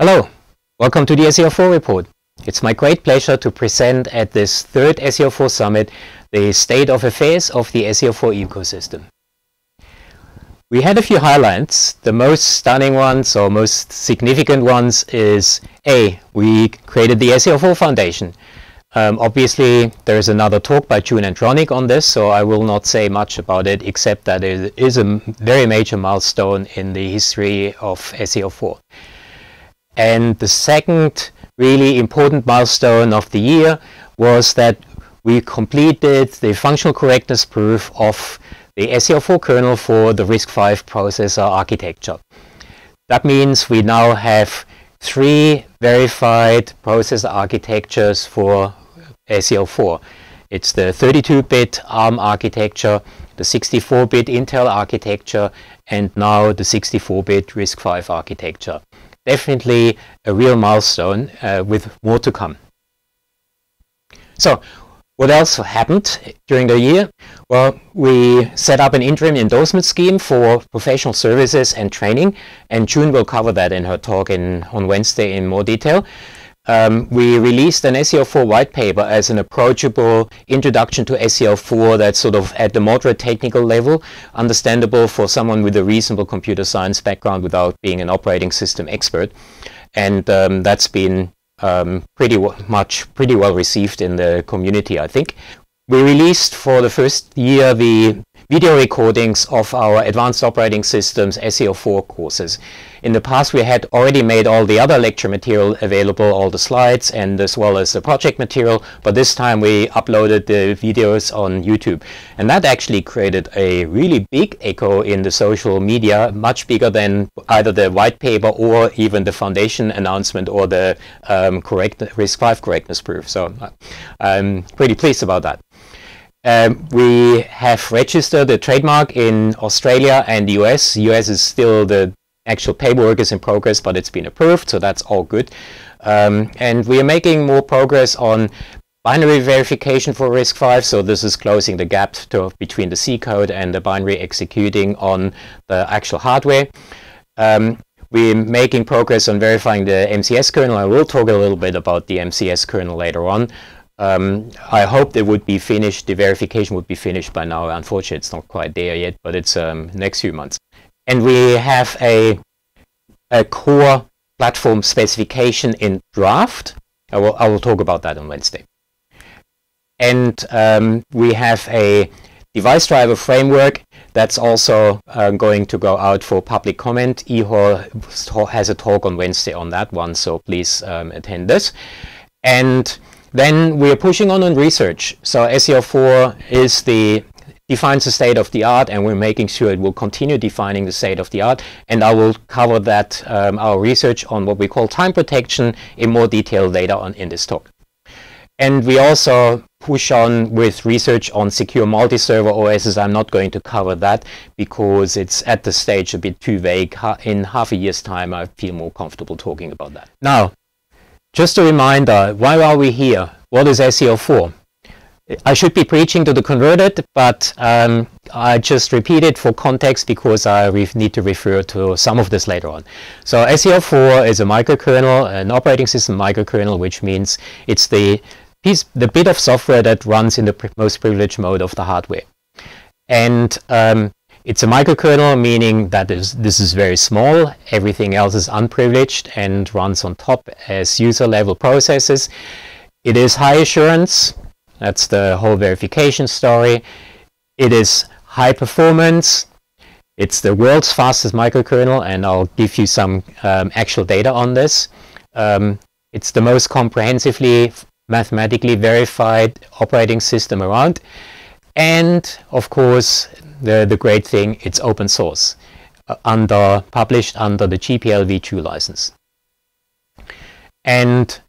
Hello, welcome to the seL4 report. It's my great pleasure to present at this third seL4 summit the state of affairs of the seL4 ecosystem. We had a few highlights. The most stunning ones or most significant ones is A, we created the seL4 Foundation. Um, obviously, there is another talk by June Andronick on this, so I will not say much about it except that it is a very major milestone in the history of seL4. And the second really important milestone of the year was that we completed the functional correctness proof of the seL4 kernel for the RISC-V processor architecture. That means we now have three verified processor architectures for seL4. It's the 32-bit ARM architecture, the 64-bit Intel architecture, and now the 64-bit RISC-V architecture definitely a real milestone uh, with more to come. So what else happened during the year? Well, we set up an interim endorsement scheme for professional services and training, and June will cover that in her talk in, on Wednesday in more detail. Um, we released an seL4 white paper as an approachable introduction to seL4 that's sort of at the moderate technical level, understandable for someone with a reasonable computer science background without being an operating system expert. And um, that's been um, pretty much pretty well received in the community, I think. We released for the first year the video recordings of our advanced operating systems seL4 courses. In the past we had already made all the other lecture material available, all the slides and as well as the project material, but this time we uploaded the videos on YouTube. And that actually created a really big echo in the social media, much bigger than either the white paper or even the foundation announcement or the um, correct RISC-V correctness proof. So uh, I'm pretty pleased about that. Um, we have registered the trademark in Australia and the US. US is still the actual paperwork is in progress, but it's been approved, so that's all good. Um, and we are making more progress on binary verification for RISC-V, so this is closing the gap to, between the C code and the binary executing on the actual hardware. Um, we're making progress on verifying the MCS kernel. I will talk a little bit about the MCS kernel later on. Um, I hope they would be finished, the verification would be finished by now. Unfortunately, it's not quite there yet, but it's um, next few months. And we have a, a core platform specification in draft. I will, I will talk about that on Wednesday. And um, we have a device driver framework that's also uh, going to go out for public comment. Ihor has a talk on Wednesday on that one, so please um, attend this. And then we are pushing on on research. So seL4 is the defines the state of the art and we're making sure it will continue defining the state of the art and I will cover that um, our research on what we call time protection in more detail later on in this talk. And we also push on with research on secure multi-server OSs. I'm not going to cover that because it's at the stage a bit too vague. In half a year's time, I feel more comfortable talking about that. Now, just a reminder, why are we here? What is seL4? I should be preaching to the converted, but um, I just repeat it for context because I need to refer to some of this later on. So seL4 is a microkernel, an operating system microkernel, which means it's the piece, the bit of software that runs in the most privileged mode of the hardware. And um, it's a microkernel, meaning that is, this is very small. Everything else is unprivileged and runs on top as user-level processes. It is high assurance. That's the whole verification story. It is high performance. It's the world's fastest microkernel, and I'll give you some um, actual data on this. Um, it's the most comprehensively mathematically verified operating system around. And of course, the, the great thing, it's open source, uh, under published under the GPL v2 license. And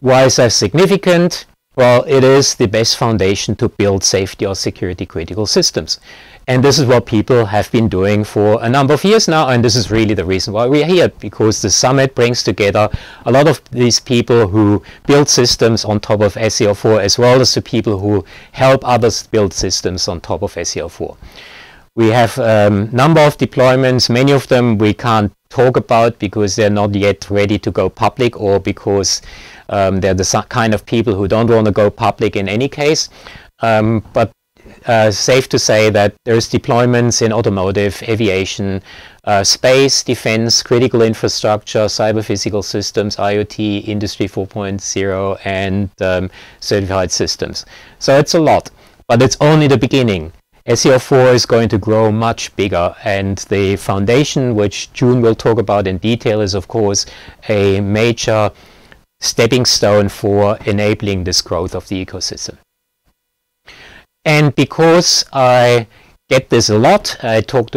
why is that significant? Well, it is the best foundation to build safety or security critical systems. And this is what people have been doing for a number of years now. And this is really the reason why we're here, because the summit brings together a lot of these people who build systems on top of seL4, as well as the people who help others build systems on top of seL4. We have a um, number of deployments. Many of them we can't talk about because they're not yet ready to go public or because um, they're the kind of people who don't want to go public in any case. Um, but uh, safe to say that there's deployments in automotive, aviation, uh, space, defense, critical infrastructure, cyber physical systems, IoT, Industry 4.0, and um, certified systems. So it's a lot, but it's only the beginning. seL4 is going to grow much bigger and the foundation, which June will talk about in detail, is of course a major stepping stone for enabling this growth of the ecosystem. And because I get this a lot, I talked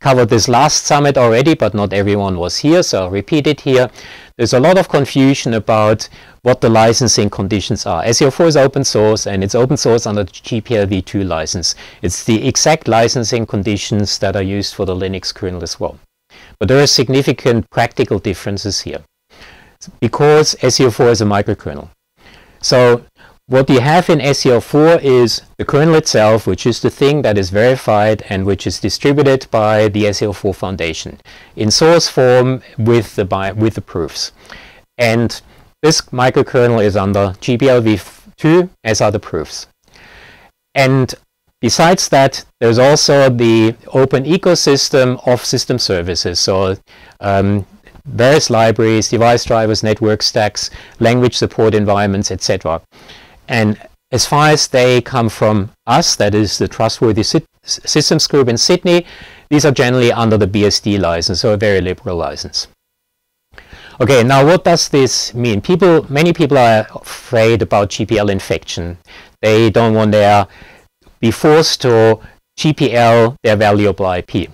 covered this last summit already, but not everyone was here, so I'll repeat it here. There's a lot of confusion about what the licensing conditions are. seL4 is open source and it's open source under the GPL v2 license. It's the exact licensing conditions that are used for the Linux kernel as well. But there are significant practical differences here because seL4 is a microkernel. So what you have in seL4 is the kernel itself, which is the thing that is verified and which is distributed by the seL4 Foundation in source form with the, with the proofs. And this microkernel is under GPLv2, as are the proofs. And besides that, there's also the open ecosystem of system services. So um, various libraries, device drivers, network stacks, language support environments, etc. And as far as they come from us, that is the Trustworthy Systems Group in Sydney, these are generally under the BSD license, so a very liberal license. Okay, now what does this mean? People, many people are afraid about GPL infection. They don't want their be forced to GPL their valuable IP.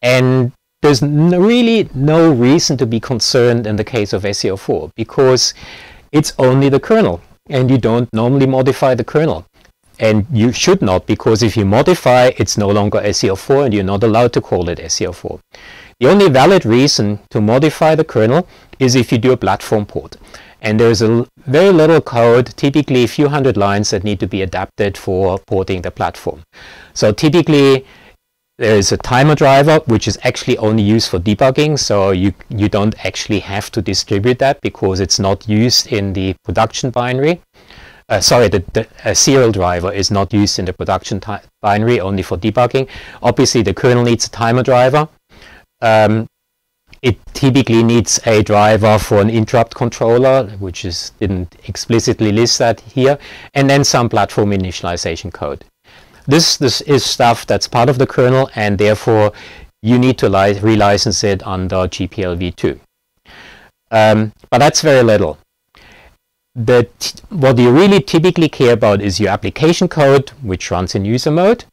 And there's really no reason to be concerned in the case of seL4 because it's only the kernel and you don't normally modify the kernel. And you should not, because if you modify, it's no longer seL4 and you're not allowed to call it seL4. The only valid reason to modify the kernel is if you do a platform port. And there's a very little code, typically a few hundred lines that need to be adapted for porting the platform. So typically there is a timer driver which is actually only used for debugging so you you don't actually have to distribute that because it's not used in the production binary. Uh, sorry the, the serial driver is not used in the production binary only for debugging. Obviously the kernel needs a timer driver. Um, it typically needs a driver for an interrupt controller which is didn't explicitly list that here and then some platform initialization code this, this is stuff that's part of the kernel and therefore you need to relicense it under GPL v2. Um, but that's very little. The what you really typically care about is your application code, which runs in user mode,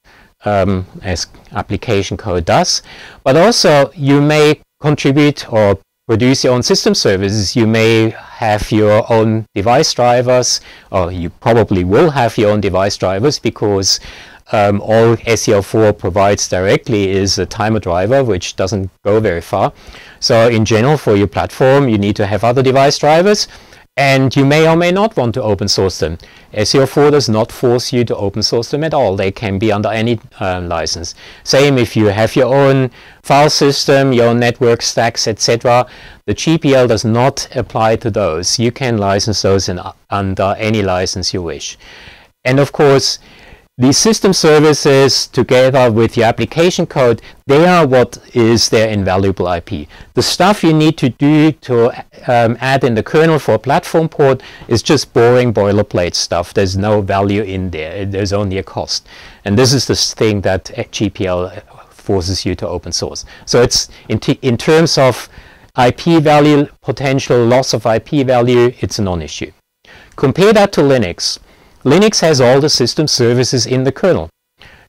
um, as application code does. But also you may contribute or produce your own system services. You may have your own device drivers, or you probably will have your own device drivers because um, all seL4 provides directly is a timer driver, which doesn't go very far. So in general, for your platform, you need to have other device drivers, and you may or may not want to open source them. seL4 does not force you to open source them at all. They can be under any um, license. Same if you have your own file system, your network stacks, etc. The GPL does not apply to those. You can license those in, under any license you wish. And of course, these system services together with your application code, they are what is their invaluable IP. The stuff you need to do to um, add in the kernel for a platform port is just boring boilerplate stuff. There's no value in there. There's only a cost. And this is the thing that GPL forces you to open source. So it's in, in terms of IP value, potential loss of IP value, it's a non-issue. Compare that to Linux. Linux has all the system services in the kernel.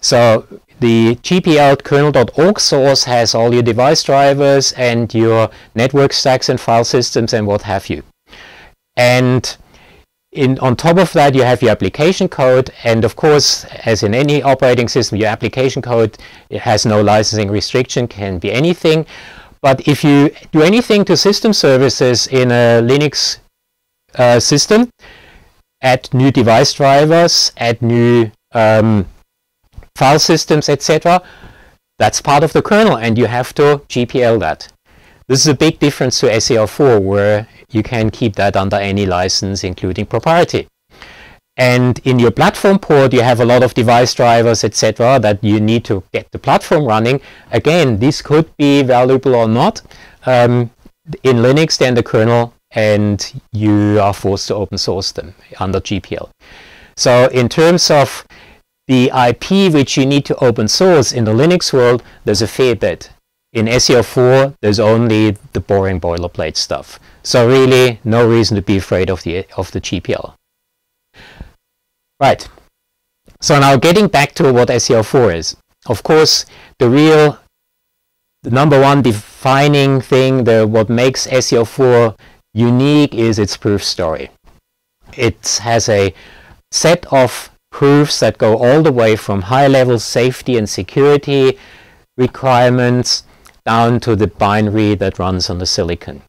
So the GPL kernel.org source has all your device drivers and your network stacks and file systems and what have you. And in, on top of that, you have your application code. And of course, as in any operating system, your application code has no licensing restriction, can be anything. But if you do anything to system services in a Linux uh, system, add new device drivers, add new um, file systems, etc. That's part of the kernel and you have to GPL that. This is a big difference to seL4 where you can keep that under any license including proprietary. And in your platform port, you have a lot of device drivers, etc., that you need to get the platform running. Again, this could be valuable or not. Um, in Linux, they're the kernel, and you are forced to open source them under GPL. So in terms of the IP which you need to open source in the Linux world, there's a fair bit. In seL4, there's only the boring boilerplate stuff. So really, no reason to be afraid of the of the GPL. Right. So now getting back to what seL4 is. Of course, the real, the number one defining thing, the what makes seL4 unique is its proof story. It has a set of proofs that go all the way from high-level safety and security requirements down to the binary that runs on the silicon.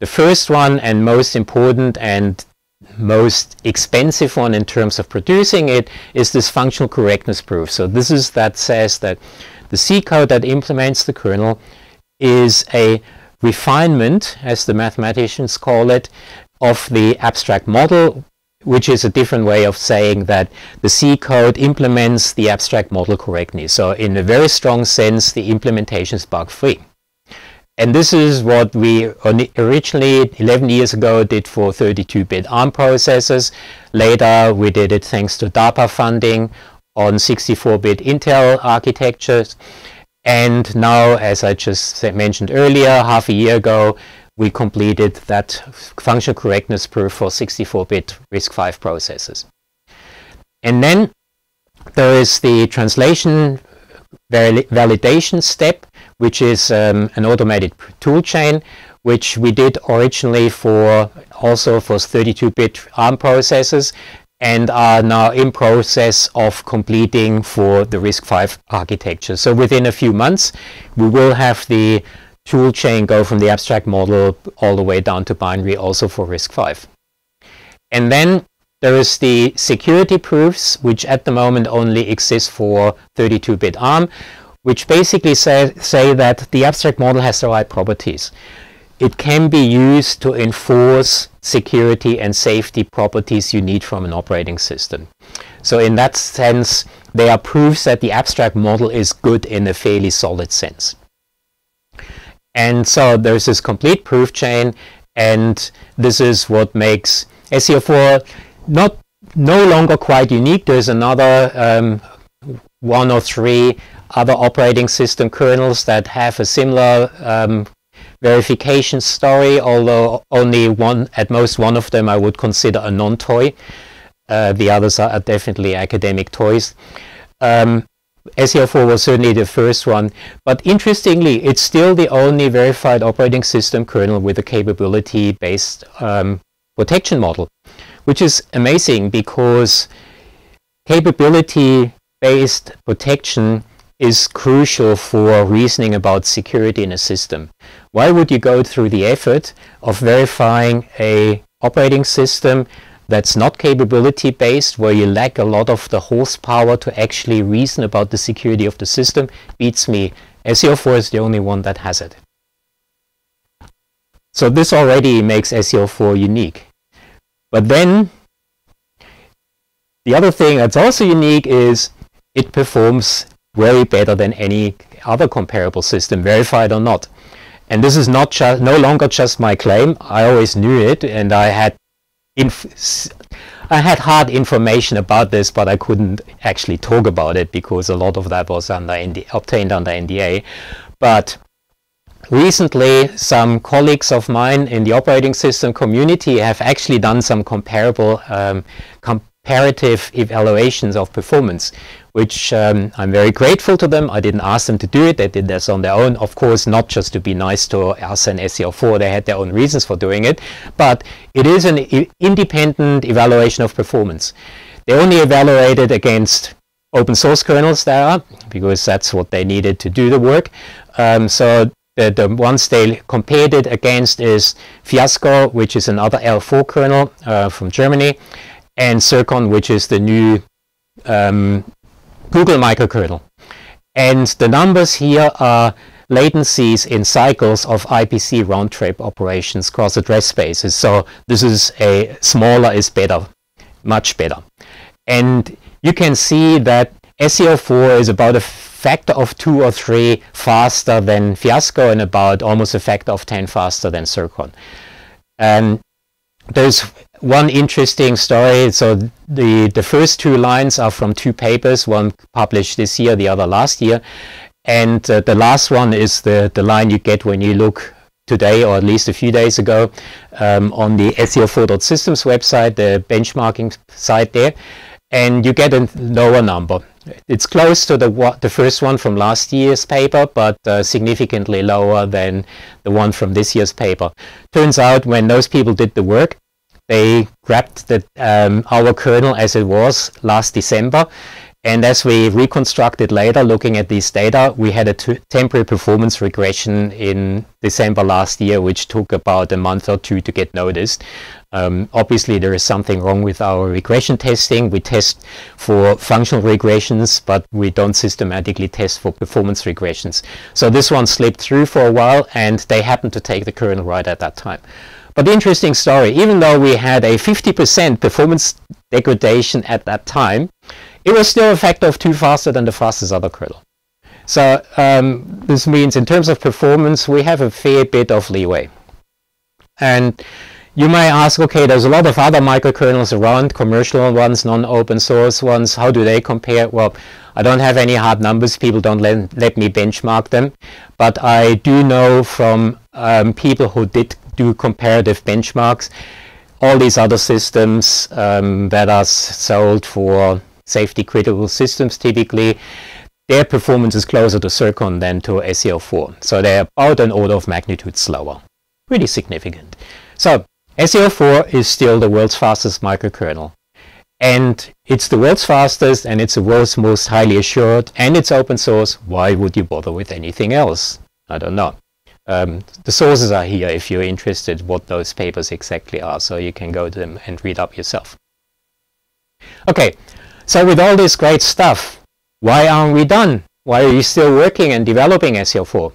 The first one and most important and most expensive one in terms of producing it is this functional correctness proof. So this is that says that the C code that implements the kernel is a refinement, as the mathematicians call it, of the abstract model, which is a different way of saying that the C code implements the abstract model correctly. So in a very strong sense, the implementation is bug-free. And this is what we originally, 11 years ago, did for 32-bit ARM processors. Later, we did it thanks to DARPA funding on 64-bit Intel architectures. And now, as I just mentioned earlier, half a year ago, we completed that functional correctness proof for 64-bit RISC-V processors. And then there is the translation validation step, which is um, an automated toolchain, which we did originally for also for 32-bit ARM processors and are now in process of completing for the RISC-V architecture. So within a few months, we will have the tool chain go from the abstract model all the way down to binary also for RISC-V. And then there is the security proofs, which at the moment only exist for 32-bit ARM, which basically say, say that the abstract model has the right properties. It can be used to enforce security and safety properties you need from an operating system. So in that sense, they are proofs that the abstract model is good in a fairly solid sense. And so there's this complete proof chain, and this is what makes seL4 not no longer quite unique. There's another um, one or three other operating system kernels that have a similar um, verification story, although only one, at most one of them I would consider a non-toy. Uh, the others are, definitely academic toys. Um, seL4 was certainly the first one, but interestingly, it's still the only verified operating system kernel with a capability-based um, protection model, which is amazing because capability-based protection is crucial for reasoning about security in a system. Why would you go through the effort of verifying a operating system that's not capability based, where you lack a lot of the horsepower to actually reason about the security of the system, beats me. seL4 is the only one that has it. So this already makes seL4 unique. But then, the other thing that's also unique is it performs way better than any other comparable system, verified or not. And this is not just, no longer just my claim. I always knew it, and I had I had hard information about this, but I couldn't actually talk about it because a lot of that was under ND obtained under NDA. But recently, some colleagues of mine in the operating system community have actually done some comparable um, comparative evaluations of performance, which um, I'm very grateful to them. I didn't ask them to do it. They did this on their own. Of course, not just to be nice to us and seL4. They had their own reasons for doing it. But it is an independent evaluation of performance. They only evaluated against open source kernels there because that's what they needed to do the work. Um, so the, the ones they compared it against is Fiasco, which is another L4 kernel uh, from Germany, and Zircon, which is the new um, Google microkernel. And the numbers here are latencies in cycles of IPC round trip operations cross address spaces. So this is a smaller is better, much better. And you can see that seL4 is about a factor of two or three faster than Fiasco and about almost a factor of 10 faster than Zircon. And there's one interesting story. So the, the first two lines are from two papers, one published this year, the other last year. And uh, the last one is the, the line you get when you look today or at least a few days ago um, on the seL4.systems website, the benchmarking site there. And you get a lower number. It's close to the, the first one from last year's paper, but uh, significantly lower than the one from this year's paper. Turns out when those people did the work, they grabbed the, um, our kernel as it was last December. And as we reconstructed later, looking at these data, we had a temporary performance regression in December last year, which took about a month or two to get noticed. Um, obviously, there is something wrong with our regression testing. We test for functional regressions, but we don't systematically test for performance regressions. So this one slipped through for a while, and they happened to take the kernel right at that time. But interesting story, even though we had a 50% performance degradation at that time, it was still a factor of two faster than the fastest other kernel. So um, this means in terms of performance, we have a fair bit of leeway. And you might ask, okay, there's a lot of other microkernels around, commercial ones, non-open source ones. How do they compare? Well, I don't have any hard numbers. People don't let, let me benchmark them. But I do know from um, people who did do comparative benchmarks. All these other systems um, that are sold for safety critical systems typically, their performance is closer to Zircon than to seL4. So they're about an order of magnitude slower. Pretty significant. So seL4 is still the world's fastest microkernel. And it's the world's fastest and it's the world's most highly assured and it's open source. Why would you bother with anything else? I don't know. Um, the sources are here if you're interested what those papers exactly are, so you can go to them and read up yourself. Okay, so with all this great stuff, why aren't we done? Why are you still working and developing seL4?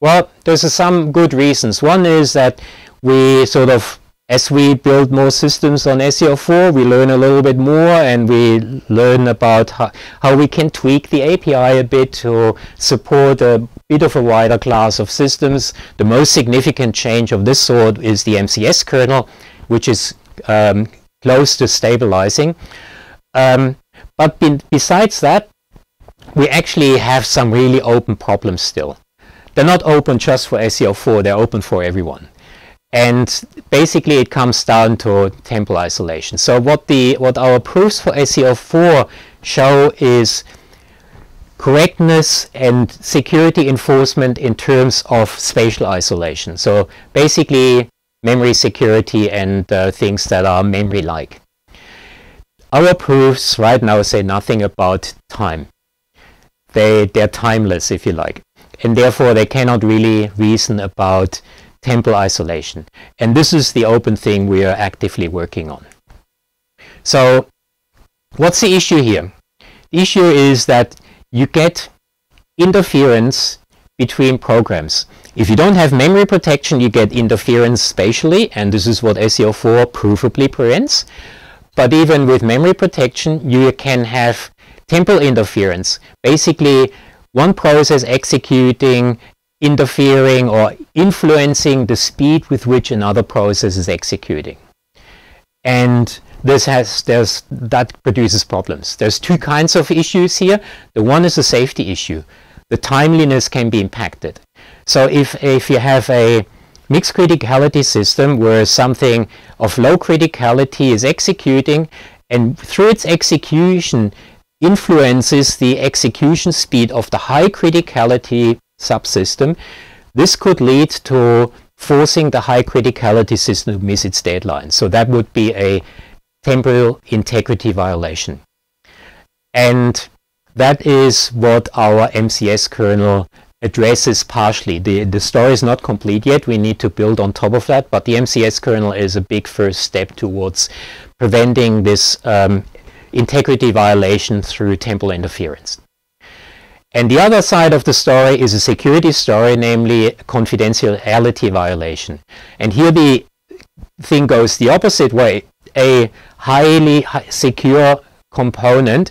Well, there's some good reasons. One is that we sort of as we build more systems on seL4, we learn a little bit more and we learn about how, how we can tweak the API a bit to support a bit of a wider class of systems. The most significant change of this sort is the MCS kernel, which is um, close to stabilizing. Um, but be besides that, we actually have some really open problems still. They're not open just for seL4, they're open for everyone. And basically it comes down to temporal isolation. So what, the, what our proofs for seL4 show is correctness and security enforcement in terms of spatial isolation. So basically memory security and uh, things that are memory-like. Our proofs right now say nothing about time. They, they're timeless, if you like. And therefore, they cannot really reason about temporal isolation. And this is the open thing we are actively working on. So what's the issue here? The issue is that you get interference between programs. If you don't have memory protection, you get interference spatially, and this is what seL4 provably prevents. But even with memory protection, you can have temporal interference. Basically, one process executing interfering or influencing the speed with which another process is executing. And this has there's that produces problems. There's two kinds of issues here. The one is a safety issue. The timeliness can be impacted. So if if you have a mixed criticality system where something of low criticality is executing and through its execution influences the execution speed of the high criticality subsystem. This could lead to forcing the high criticality system to miss its deadline. So that would be a temporal integrity violation. And that is what our MCS kernel addresses partially. The, the story is not complete yet. We need to build on top of that, but the MCS kernel is a big first step towards preventing this um, integrity violation through temporal interference. And the other side of the story is a security story, namely confidentiality violation. And here the thing goes the opposite way. A highly secure component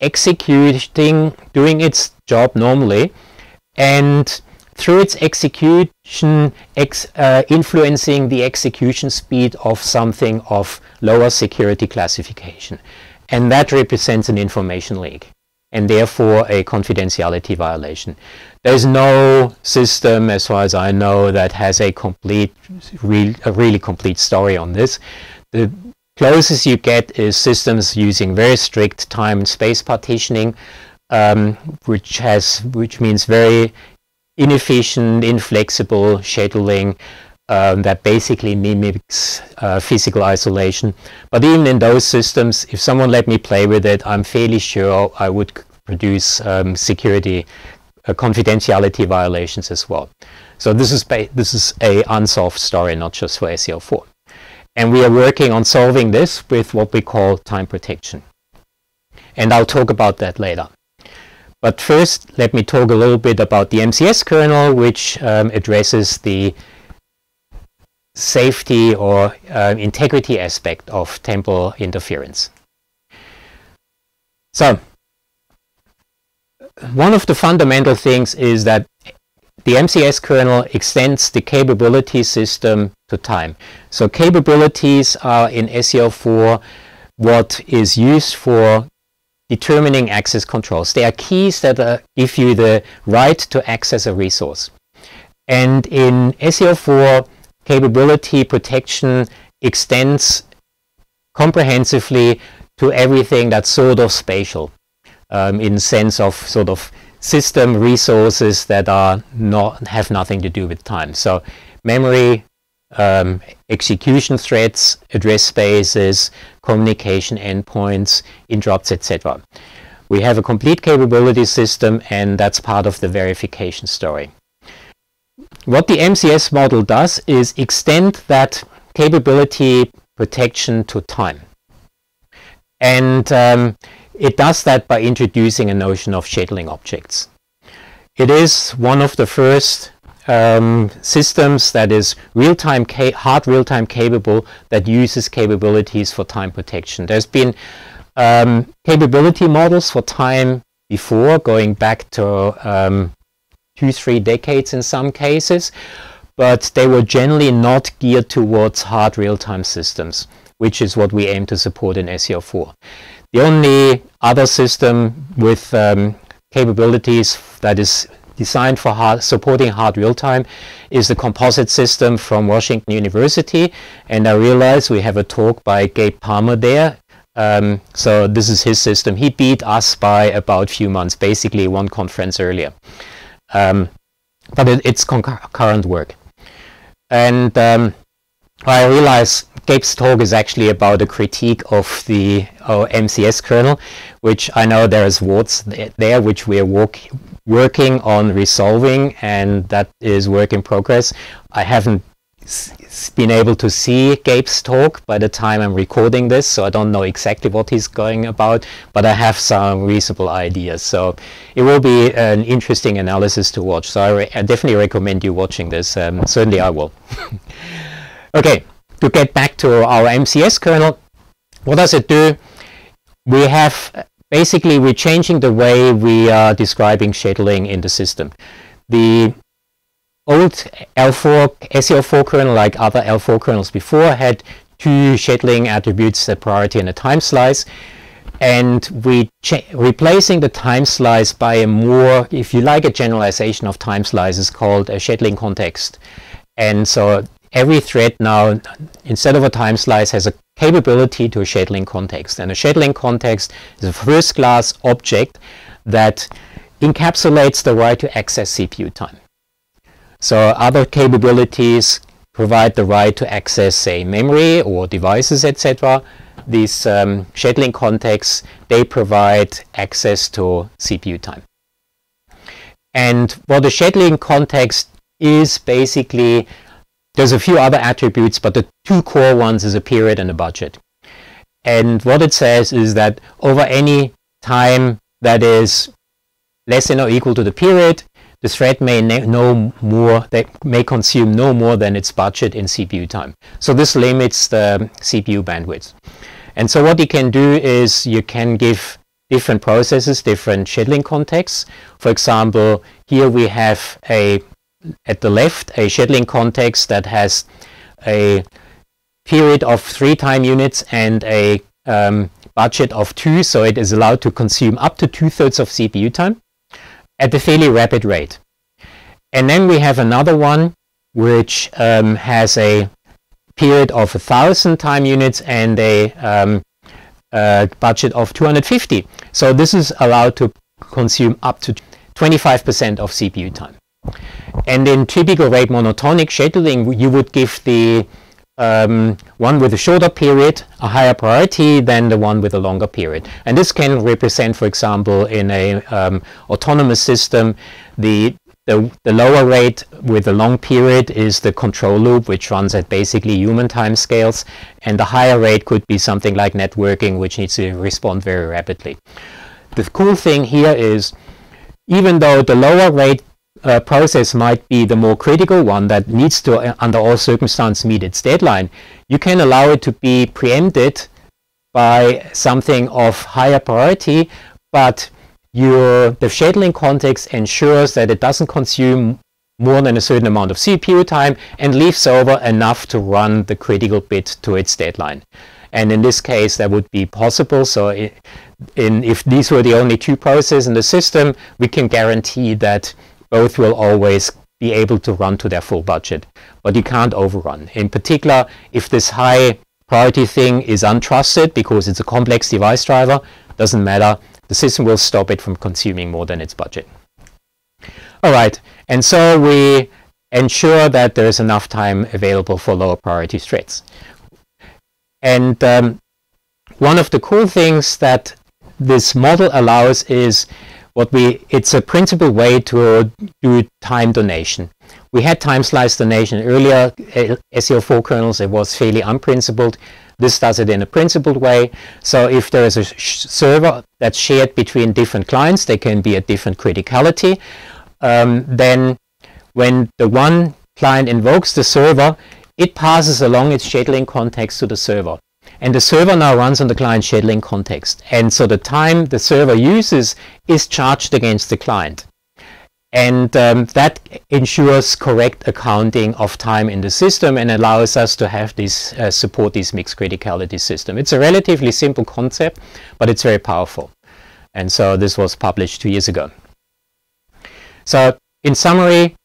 executing, doing its job normally, and through its execution, ex, uh, influencing the execution speed of something of lower security classification. And that represents an information leak and therefore a confidentiality violation. There's no system, as far as I know, that has a complete, a really complete story on this. The closest you get is systems using very strict time and space partitioning, um, which has, which means very inefficient, inflexible scheduling um, that basically mimics uh, physical isolation. But even in those systems, if someone let me play with it, I'm fairly sure I would produce um, security uh, confidentiality violations as well. So this is this is a unsolved story, not just for seL4. And we are working on solving this with what we call time protection. And I'll talk about that later. But first, let me talk a little bit about the MCS kernel, which um, addresses the safety or uh, integrity aspect of temporal interference. So, one of the fundamental things is that the MCS kernel extends the capability system to time. So capabilities are in seL4 what is used for determining access controls. They are keys that uh, give you the right to access a resource. And in seL4, capability protection extends comprehensively to everything that's sort of spatial um, in sense of sort of system resources that are not have nothing to do with time. So memory, um, execution threads, address spaces, communication endpoints, interrupts, etc. We have a complete capability system and that's part of the verification story. What the MCS model does is extend that capability protection to time. And um, it does that by introducing a notion of scheduling objects. It is one of the first um, systems that is real-time, hard real-time capable that uses capabilities for time protection. There's been um, capability models for time before, going back to um, two, three decades in some cases, but they were generally not geared towards hard real-time systems, which is what we aim to support in seL4. The only other system with um, capabilities that is designed for hard, supporting hard real-time is the composite system from Washington University. And I realize we have a talk by Gabe Parmer there. Um, so this is his system. He beat us by about a few months, basically one conference earlier. Um, but it, it's concurrent work. And um, I realize Gabe's talk is actually about a critique of the uh, MCS kernel, which I know there is warts there, which we are work, working on resolving, and that is work in progress. I haven't been able to see Gabe's talk by the time I'm recording this, so I don't know exactly what he's going about, but I have some reasonable ideas. So it will be an interesting analysis to watch. So I, I definitely recommend you watching this. Um, certainly I will. okay to get back to our MCS kernel, what does it do? We have basically we're changing the way we are describing scheduling in the system. The old L4 seL4 kernel, like other L4 kernels before, had two scheduling attributes, a priority and a time slice. And we replacing the time slice by a more, if you like, a generalization of time slices called a scheduling context. And so every thread now, instead of a time slice, has a capability to a scheduling context. And a scheduling context is a first-class object that encapsulates the right to access CPU time. So other capabilities provide the right to access, say, memory or devices, etc. These um, scheduling contexts, they provide access to CPU time. And what a scheduling context is basically there's a few other attributes, but the two core ones is a period and a budget. And what it says is that over any time that is less than or equal to the period, the thread may no more, they may consume no more than its budget in CPU time. So this limits the CPU bandwidth. And so what you can do is you can give different processes, different scheduling contexts. For example, here we have a, at the left, a scheduling context that has a period of three time units and a um, budget of two, so it is allowed to consume up to two-thirds of CPU time at a fairly rapid rate. And then we have another one which um, has a period of a thousand time units and a um, uh, budget of 250. So this is allowed to consume up to 25% of CPU time. And in typical rate monotonic scheduling, you would give the um, one with a shorter period a higher priority than the one with a longer period. And this can represent, for example, in a um, autonomous system, the, the, the lower rate with a long period is the control loop, which runs at basically human time scales. And the higher rate could be something like networking, which needs to respond very rapidly. The cool thing here is, even though the lower rate uh, process might be the more critical one that needs to, uh, under all circumstances, meet its deadline, you can allow it to be preempted by something of higher priority, but your, the scheduling context ensures that it doesn't consume more than a certain amount of CPU time and leaves over enough to run the critical bit to its deadline. And in this case, that would be possible. So in, if these were the only two processes in the system, we can guarantee that both will always be able to run to their full budget. But you can't overrun. In particular, if this high priority thing is untrusted because it's a complex device driver, doesn't matter. The system will stop it from consuming more than its budget. All right, and so we ensure that there is enough time available for lower priority threads. And um, one of the cool things that this model allows is what we it's a principal way to do time donation. We had time slice donation earlier, seL4 kernels, it was fairly unprincipled. This does it in a principled way. So if there is a server that's shared between different clients, they can be at different criticality. Um, then when the one client invokes the server, it passes along its scheduling context to the server. And the server now runs on the client scheduling context. And so the time the server uses is charged against the client. And um, that ensures correct accounting of time in the system and allows us to have this uh, support this mixed criticality system. It's a relatively simple concept, but it's very powerful. And so this was published two years ago. So in summary,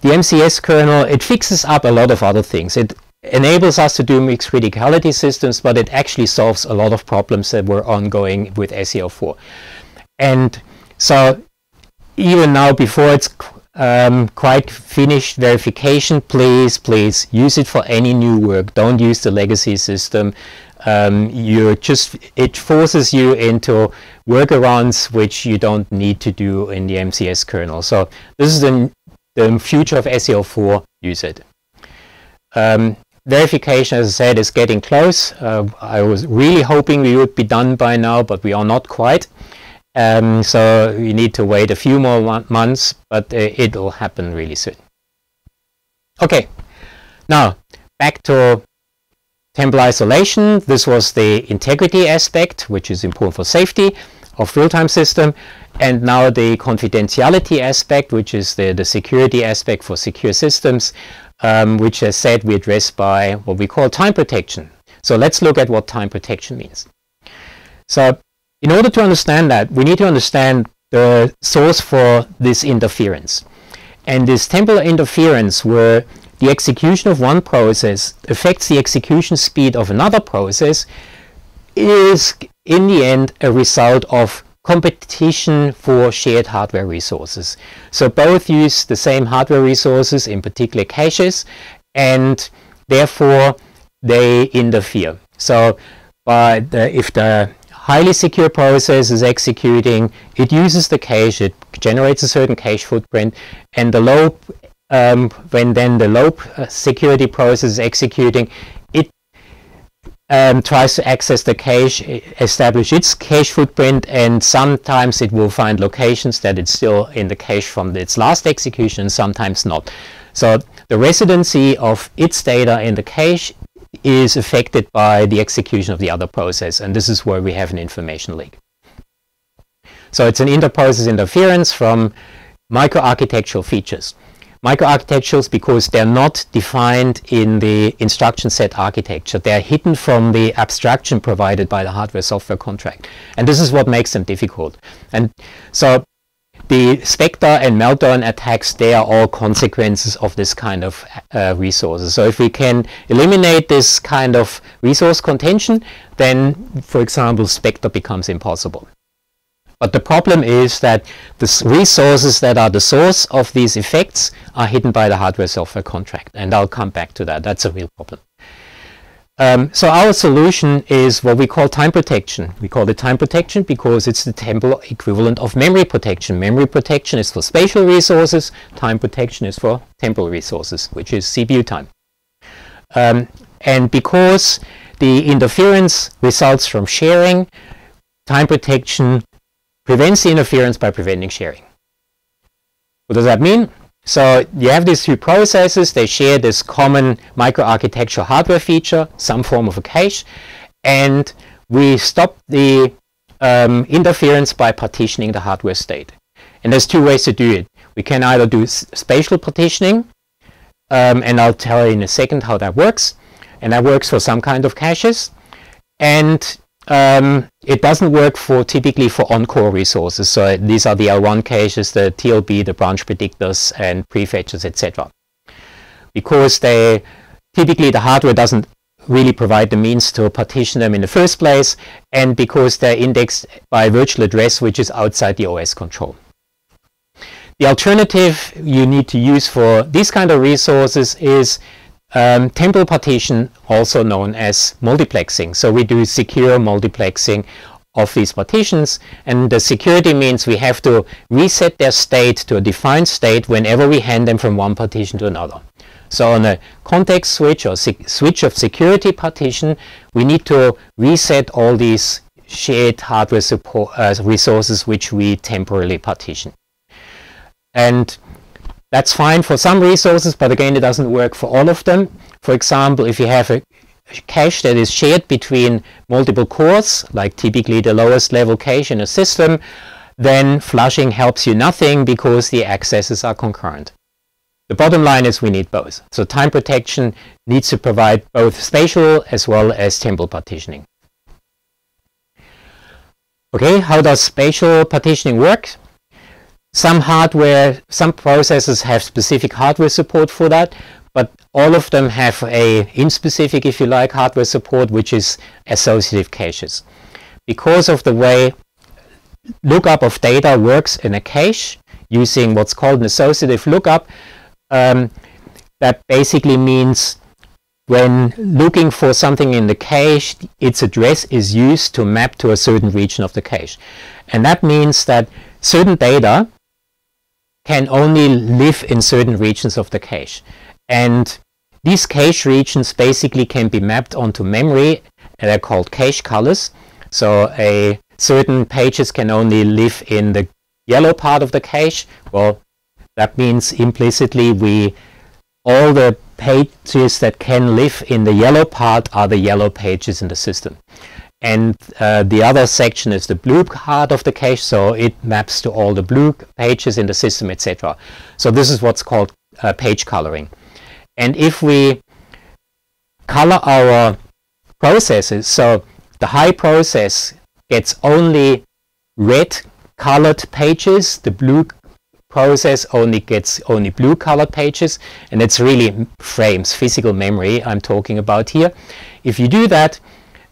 the MCS kernel, it fixes up a lot of other things. It enables us to do mixed criticality systems, but it actually solves a lot of problems that were ongoing with seL4. And so even now, before it's um, quite finished verification, please, please use it for any new work. Don't use the legacy system. Um, you just it forces you into workarounds which you don't need to do in the MCS kernel. So this is the, the future of seL4. Use it. Um, verification, as I said, is getting close. Uh, I was really hoping we would be done by now, but we are not quite. Um, so we need to wait a few more months, but uh, it will happen really soon. Okay, now back to temporal isolation. This was the integrity aspect, which is important for safety of real-time system. And now the confidentiality aspect, which is the, the security aspect for secure systems um, which as said we address by what we call time protection. So let's look at what time protection means. So in order to understand that, we need to understand the source for this interference. And this temporal interference where the execution of one process affects the execution speed of another process is in the end a result of competition for shared hardware resources. So both use the same hardware resources, in particular caches, and therefore they interfere. So by the, if the highly secure process is executing, it uses the cache, it generates a certain cache footprint, and the low, um, when then the low uh, security process is executing, um, tries to access the cache, establish its cache footprint, and sometimes it will find locations that it's still in the cache from its last execution, sometimes not. So the residency of its data in the cache is affected by the execution of the other process, and this is where we have an information leak. So it's an inter-process interference from microarchitectural features. Microarchitectures because they're not defined in the instruction set architecture. They're hidden from the abstraction provided by the hardware-software contract. And this is what makes them difficult. And so the Spectre and Meltdown attacks, they are all consequences of this kind of uh, resources. So if we can eliminate this kind of resource contention, then, for example, Spectre becomes impossible. But the problem is that the resources that are the source of these effects are hidden by the hardware-software contract. And I'll come back to that. That's a real problem. Um, so our solution is what we call time protection. We call it time protection because it's the temporal equivalent of memory protection. Memory protection is for spatial resources. Time protection is for temporal resources, which is CPU time. Um, and because the interference results from sharing, time protection prevents the interference by preventing sharing. What does that mean? So you have these two processes, they share this common microarchitectural hardware feature, some form of a cache, and we stop the um, interference by partitioning the hardware state. And there's two ways to do it. We can either do spatial partitioning, um, and I'll tell you in a second how that works, and that works for some kind of caches, and um, it doesn't work for typically for on-core resources. So these are the L1 caches, the TLB, the branch predictors, and prefetches, etc. Because they typically the hardware doesn't really provide the means to partition them in the first place, and because they're indexed by virtual address, which is outside the OS control. The alternative you need to use for these kind of resources is um, temporal partition, also known as multiplexing. So we do secure multiplexing of these partitions and the security means we have to reset their state to a defined state whenever we hand them from one partition to another. So on a context switch or switch of security partition, we need to reset all these shared hardware support, uh, resources which we temporarily partition. And that's fine for some resources, but again, it doesn't work for all of them. For example, if you have a cache that is shared between multiple cores, like typically the lowest level cache in a system, then flushing helps you nothing because the accesses are concurrent. The bottom line is we need both. So time protection needs to provide both spatial as well as temporal partitioning. Okay, how does spatial partitioning work? Some hardware, some processors have specific hardware support for that, but all of them have a in-specific, if you like, hardware support, which is associative caches. Because of the way lookup of data works in a cache, using what's called an associative lookup, um, that basically means when looking for something in the cache, its address is used to map to a certain region of the cache. And that means that certain data can only live in certain regions of the cache. And these cache regions basically can be mapped onto memory and they're called cache colors. So a certain pages can only live in the yellow part of the cache. Well, that means implicitly we all the pages that can live in the yellow part are the yellow pages in the system and uh, the other section is the blue part of the cache, so it maps to all the blue pages in the system, etc. So this is what's called uh, page coloring. And if we color our processes, so the high process gets only red colored pages, the blue process only gets only blue colored pages, and it's really frames, physical memory I'm talking about here. If you do that,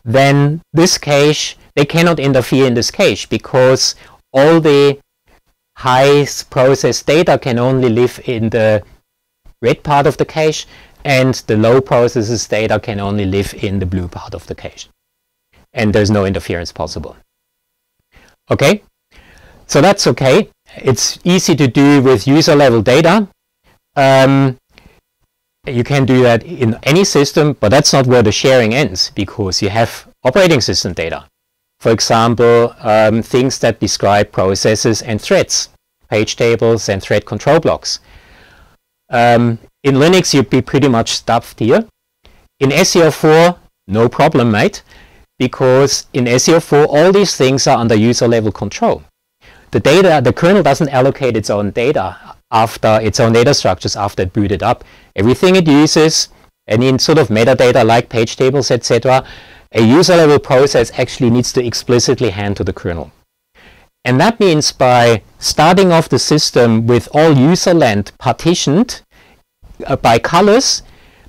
then this cache, they cannot interfere in this cache because all the high process data can only live in the red part of the cache and the low processes data can only live in the blue part of the cache. And there's no interference possible. Okay, so that's okay. It's easy to do with user level data. Um, you can do that in any system, but that's not where the sharing ends because you have operating system data. For example, um, things that describe processes and threads, page tables and thread control blocks. Um, in Linux, you'd be pretty much stuffed here. In seL4, no problem, mate, because in seL4, all these things are under user level control. The data, the kernel doesn't allocate its own data after its own data structures after it booted up. Everything it uses, any sort of metadata like page tables, etc., a user level process actually needs to explicitly hand to the kernel. And that means by starting off the system with all user land partitioned uh, by colors,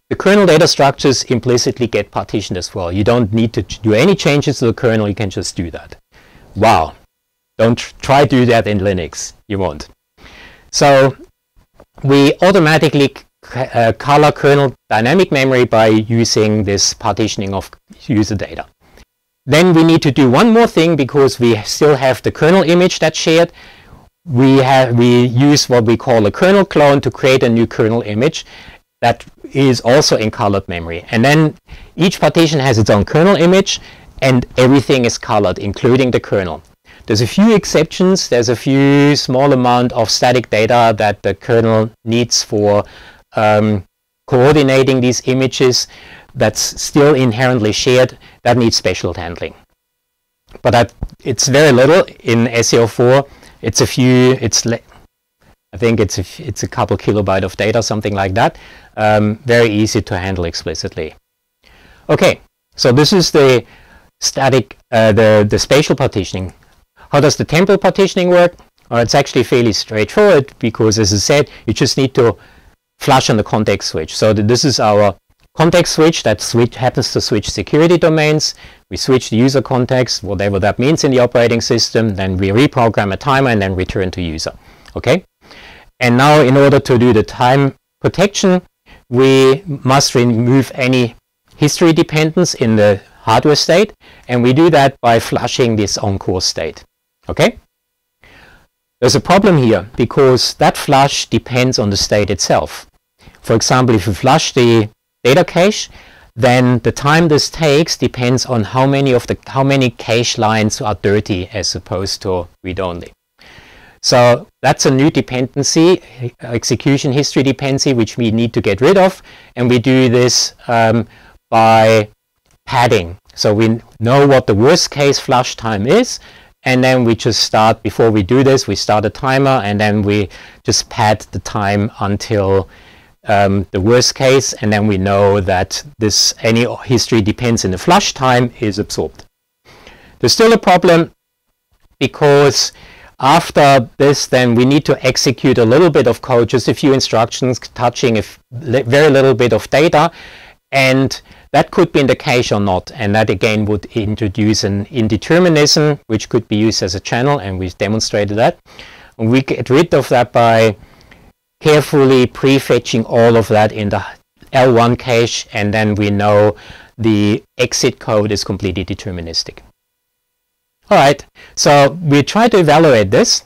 the kernel data structures implicitly get partitioned as well. You don't need to do any changes to the kernel, you can just do that. Wow. Don't tr try to do that in Linux. You won't. So we automatically uh, color kernel dynamic memory by using this partitioning of user data. Then we need to do one more thing because we still have the kernel image that's shared. We have we use what we call a kernel clone to create a new kernel image that is also in colored memory. And then each partition has its own kernel image and everything is colored, including the kernel. There's a few exceptions. There's a few small amount of static data that the kernel needs for um, coordinating these images that's still inherently shared. That needs special handling. But that, it's very little in seL4. It's a few, it's I think it's a, it's a couple kilobyte of data, something like that. Um, very easy to handle explicitly. Okay, so this is the static, uh, the, the spatial partitioning. How does the temporal partitioning work? Well, it's actually fairly straightforward because, as I said, you just need to flush on the context switch. So this is our context switch that switch happens to switch security domains. We switch the user context, whatever that means in the operating system. Then we reprogram a timer and then return to user. Okay. And now, in order to do the time protection, we must remove any history dependence in the hardware state, and we do that by flushing this on-core state. Okay? There's a problem here because that flush depends on the state itself. For example, if you flush the data cache, then the time this takes depends on how many of the how many cache lines are dirty as opposed to read-only. So that's a new dependency, execution history dependency, which we need to get rid of. And we do this um, by padding. So we know what the worst case flush time is, and then we just start, before we do this, we start a timer and then we just pad the time until um, the worst case and then we know that this any history depends in the flush time is absorbed. There's still a problem because after this then we need to execute a little bit of code, just a few instructions touching a very little bit of data and that could be in the cache or not, and that again would introduce an indeterminism, which could be used as a channel, and we demonstrated that. And we get rid of that by carefully prefetching all of that in the L1 cache, and then we know the exit code is completely deterministic. All right, so we try to evaluate this,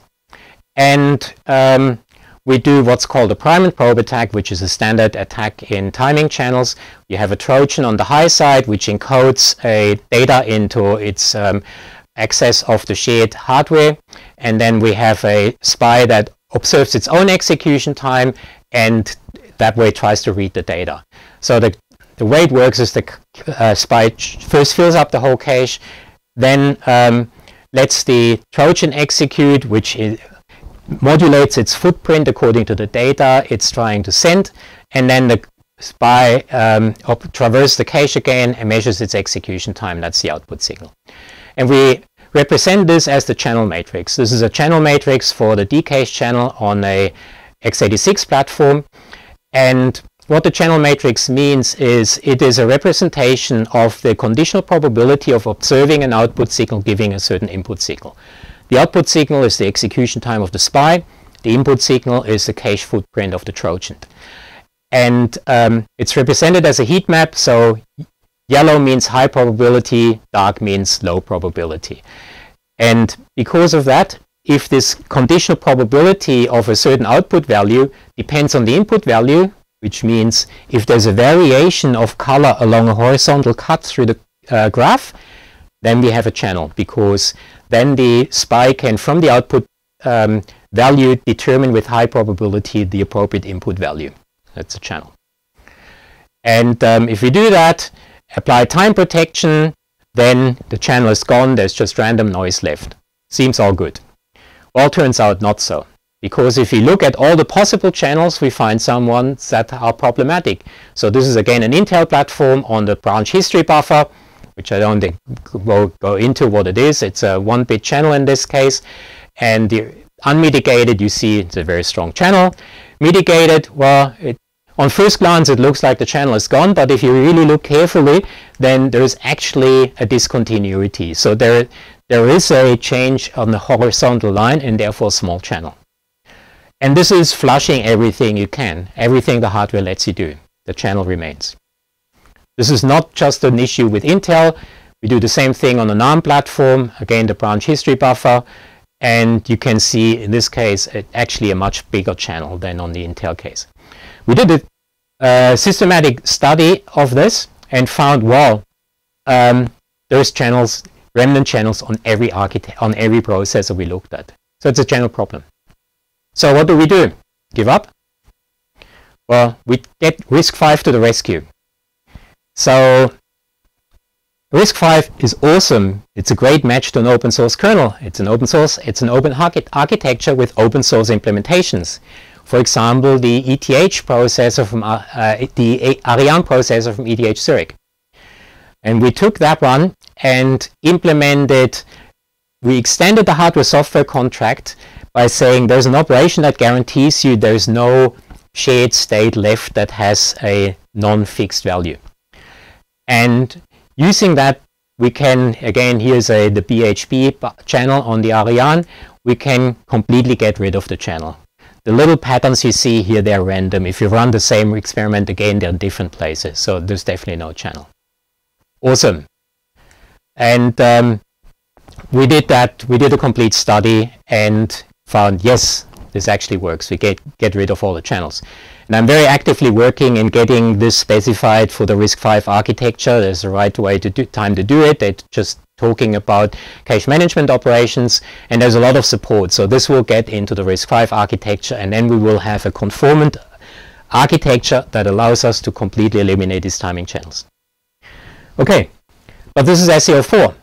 and um, we do what's called a prime and probe attack, which is a standard attack in timing channels. You have a Trojan on the high side, which encodes a data into its um, access of the shared hardware. And then we have a spy that observes its own execution time and that way tries to read the data. So the, the way it works is the uh, spy first fills up the whole cache, then um, lets the Trojan execute, which is, modulates its footprint according to the data it's trying to send, and then the spy um, traverses the cache again and measures its execution time. That's the output signal. And we represent this as the channel matrix. This is a channel matrix for the dcache channel on a x86 platform. And what the channel matrix means is it is a representation of the conditional probability of observing an output signal giving a certain input signal. The output signal is the execution time of the spy. The input signal is the cache footprint of the Trojan. And um, it's represented as a heat map, so yellow means high probability, dark means low probability. And because of that, if this conditional probability of a certain output value depends on the input value, which means if there's a variation of color along a horizontal cut through the uh, graph, then we have a channel because then the spy can, from the output um, value, determine with high probability the appropriate input value. That's a channel. And um, if we do that, apply time protection, then the channel is gone, there's just random noise left. Seems all good. Well, turns out not so. Because if we look at all the possible channels, we find some ones that are problematic. So this is again an Intel platform on the branch history buffer, which I don't go, go into what it is. It's a one-bit channel in this case. And the unmitigated, you see it's a very strong channel. Mitigated, well, it, on first glance it looks like the channel is gone, but if you really look carefully, then there is actually a discontinuity. So there, there is a change on the horizontal line and therefore small channel. And this is flushing everything you can, everything the hardware lets you do. The channel remains. This is not just an issue with Intel. We do the same thing on an ARM platform, again the branch history buffer, and you can see in this case actually a much bigger channel than on the Intel case. We did a systematic study of this and found, well, um, there's channels remnant channels on every architect on every processor we looked at. So it's a general problem. So what do we do? Give up? Well, we get RISC-V to the rescue. So RISC-V is awesome. It's a great match to an open source kernel. It's an open source, it's an open architecture with open source implementations. For example, the ETH processor from uh, uh the Ariane processor from ETH Zurich. And we took that one and implemented, we extended the hardware software contract by saying there's an operation that guarantees you there's no shared state left that has a non-fixed value. And using that, we can, again, here's a, the BHB channel on the Ariane, we can completely get rid of the channel. The little patterns you see here, they're random. If you run the same experiment again, they're in different places. So there's definitely no channel. Awesome. And um, we did that, we did a complete study and found, yes, this actually works. We get, get rid of all the channels. And I'm very actively working in getting this specified for the RISC-V architecture. There's the right way to do, time to do it. They're just talking about cache management operations, and there's a lot of support. So this will get into the RISC-V architecture, and then we will have a conformant architecture that allows us to completely eliminate these timing channels. Okay, but this is seL4.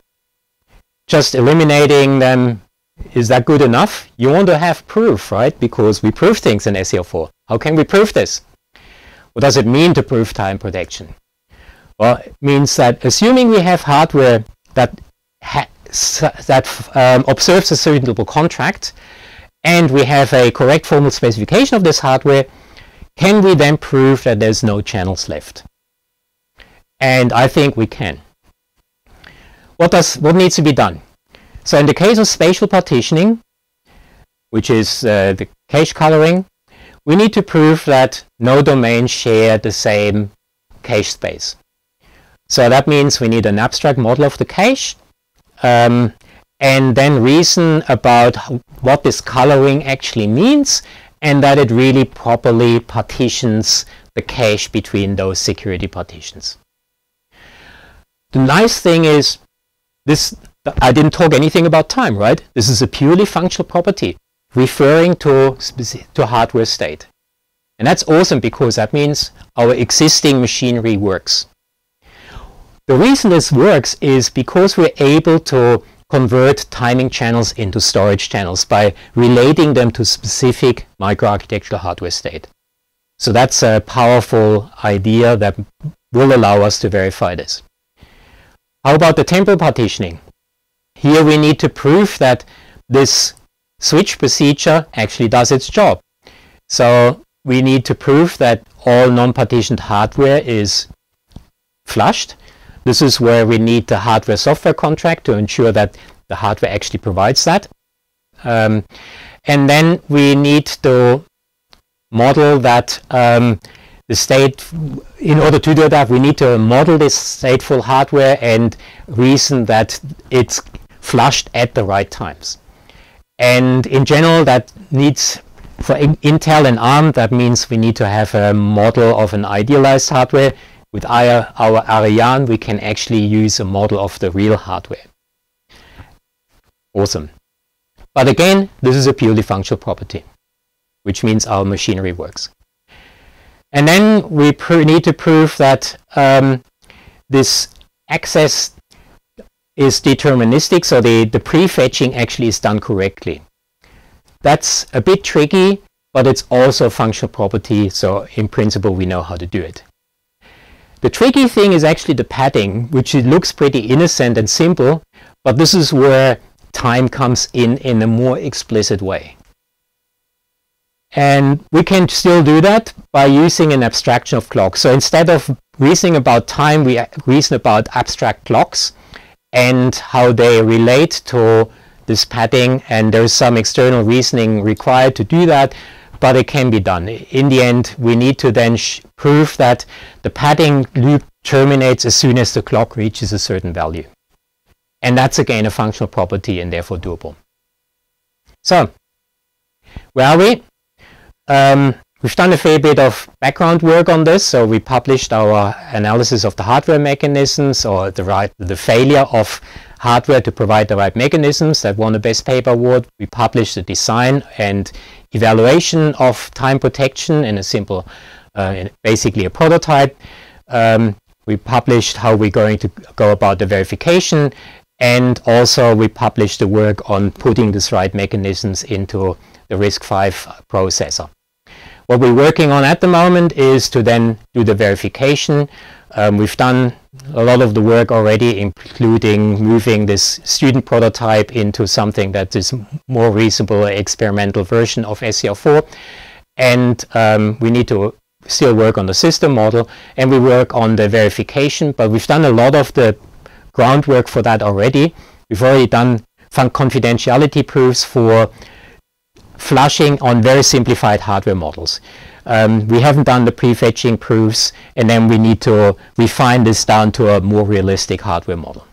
Just eliminating them, is that good enough? You want to have proof, right? Because we prove things in seL4. How can we prove this? What does it mean to prove time protection? Well, it means that assuming we have hardware that that um, observes a suitable contract, and we have a correct formal specification of this hardware, can we then prove that there's no channels left? And I think we can. What, does, what needs to be done? So in the case of spatial partitioning, which is uh, the cache coloring, we need to prove that no domains share the same cache space. So that means we need an abstract model of the cache um, and then reason about what this coloring actually means and that it really properly partitions the cache between those security partitions. The nice thing is this I didn't talk anything about time, right? This is a purely functional property referring to, to hardware state. And that's awesome because that means our existing machinery works. The reason this works is because we're able to convert timing channels into storage channels by relating them to specific microarchitectural hardware state. So that's a powerful idea that will allow us to verify this. How about the temporal partitioning? Here we need to prove that this switch procedure actually does its job. So we need to prove that all non-partitioned hardware is flushed. This is where we need the hardware software contract to ensure that the hardware actually provides that. Um, and then we need to model that um, the state, in order to do that, we need to model this stateful hardware and reason that it's flushed at the right times. And in general, that needs For Intel and ARM, that means we need to have a model of an idealized hardware. With our, our Ariane, we can actually use a model of the real hardware. Awesome. But again, this is a purely functional property, which means our machinery works. And then we need to prove that um, this access is deterministic, so the, the prefetching actually is done correctly. That's a bit tricky, but it's also a functional property, so in principle we know how to do it. The tricky thing is actually the padding, which looks pretty innocent and simple, but this is where time comes in in a more explicit way. And we can still do that by using an abstraction of clocks. So instead of reasoning about time, we reason about abstract clocks and how they relate to this padding. And there's some external reasoning required to do that, but it can be done. In the end, we need to then prove that the padding loop terminates as soon as the clock reaches a certain value. And that's again a functional property and therefore doable. So, where are we? Um, we've done a fair bit of background work on this. So we published our analysis of the hardware mechanisms or the right, the failure of hardware to provide the right mechanisms that won the best paper award. We published the design and evaluation of time protection in a simple, uh, in basically a prototype. Um, we published how we're going to go about the verification and also we published the work on putting these right mechanisms into the RISC-V processor. What we're working on at the moment is to then do the verification. Um, we've done a lot of the work already, including moving this student prototype into something that is more reasonable experimental version of seL4. And um, we need to still work on the system model and we work on the verification, but we've done a lot of the groundwork for that already. We've already done confidentiality proofs for flushing on very simplified hardware models. Um, we haven't done the prefetching proofs, and then we need to refine this down to a more realistic hardware model.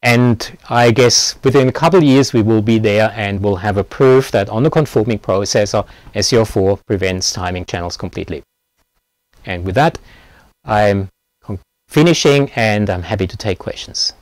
And I guess within a couple of years we will be there and we'll have a proof that on a conforming processor, seL4 prevents timing channels completely. And with that, I'm finishing and I'm happy to take questions.